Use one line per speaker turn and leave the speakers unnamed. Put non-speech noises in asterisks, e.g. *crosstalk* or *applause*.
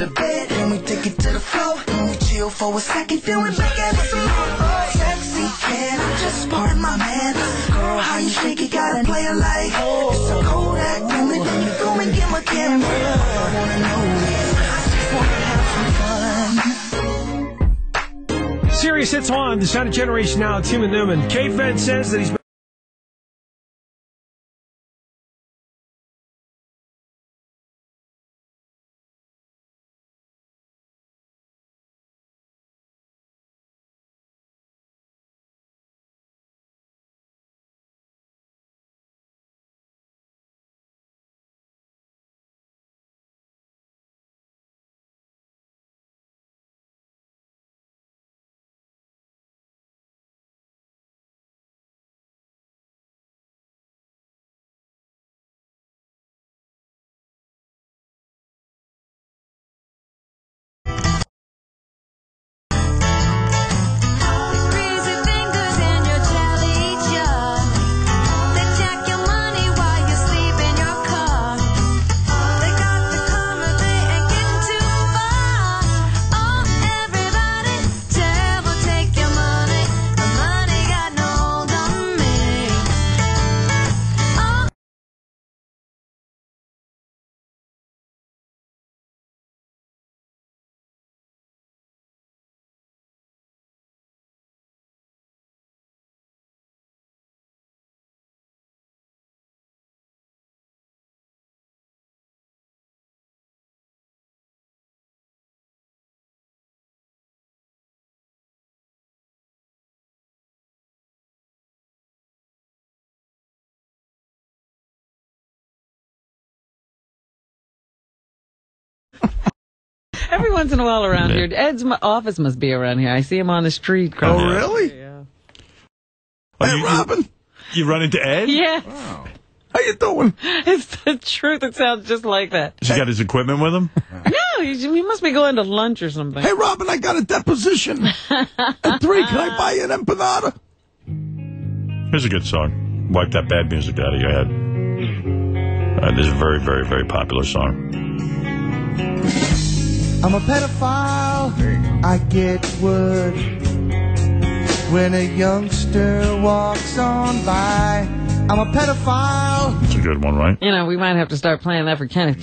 the bed, then we take it to the floor. Then we chill for a second, then we make it some more. Sexy can I just pardon my man? Girl, how you shake it, gotta play it like it's a Kodak moment. Then you go and get my camera. I wanna know.
Sirius hits on the sound of generation now. Tim and Newman. K-Fed says that he's.
Every once in a while around here, Ed's office must be around here. I see him on the street.
Oh,
crossing.
really?
Yeah.
Hey, Robin.
You run into Ed?
Yes,
How you doing?
it's the truth. It sounds just like that.
Has he got his equipment with him? *laughs*
No, he, he must be going to lunch or something.
Hey, Robin, I got a deposition. *laughs* At three, can I buy you an empanada?
Here's a good song. Wipe that bad music out of your head. Uh, this is a very, very, very popular song.
I'm a pedophile. I get word when a youngster walks on by. I'm a pedophile.
It's a good one, right?
You know, we might have to start playing that for Kenneth